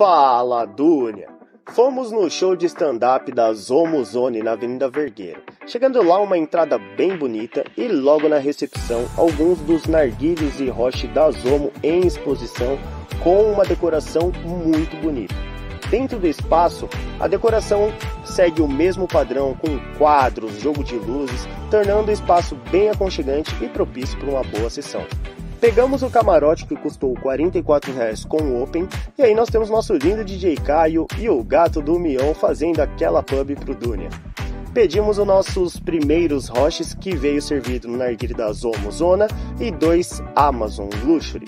Fala, Dúnia! Fomos no show de stand-up da Zomozone na Avenida Vergueiro. Chegando lá, uma entrada bem bonita e logo na recepção, alguns dos narguilhos e roche da Zomo em exposição com uma decoração muito bonita. Dentro do espaço, a decoração segue o mesmo padrão com quadros, jogo de luzes, tornando o espaço bem aconchegante e propício para uma boa sessão. Pegamos o camarote que custou 44 reais com o Open, e aí nós temos nosso lindo DJ Caio e o gato do Mion fazendo aquela pub pro Dunia. Pedimos os nossos primeiros roches que veio servido no narguilé da Zomo Zona e dois Amazon Luxury.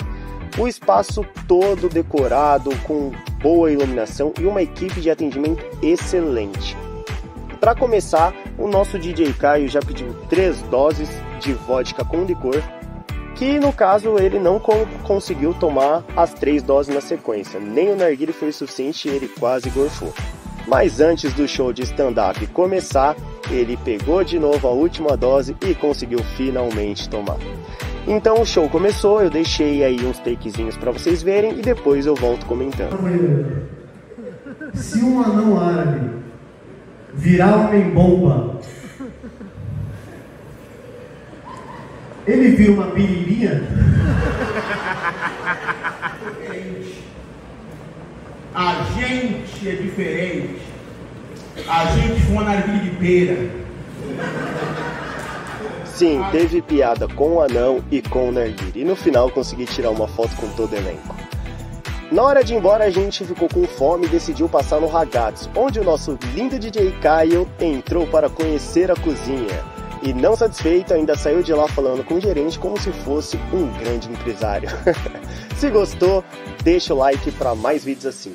O espaço todo decorado com boa iluminação e uma equipe de atendimento excelente. Para começar, o nosso DJ Caio já pediu três doses de vodka com licor que no caso ele não conseguiu tomar as três doses na sequência, nem o narguile foi suficiente e ele quase gorfou. Mas antes do show de stand-up começar, ele pegou de novo a última dose e conseguiu finalmente tomar. Então o show começou, eu deixei aí uns takezinhos para vocês verem e depois eu volto comentando. Se um anão árabe virar homem bomba ele vira uma piririnha. A gente é diferente. A gente foi uma narguilha de pera. Sim, teve piada com o anão e com o narguilha. E no final consegui tirar uma foto com todo o elenco. Na hora de ir embora, a gente ficou com fome e decidiu passar no Ragazzi, onde o nosso lindo DJ Caio entrou para conhecer a cozinha. E não satisfeito, ainda saiu de lá falando com o gerente como se fosse um grande empresário. se gostou, deixa o like para mais vídeos assim.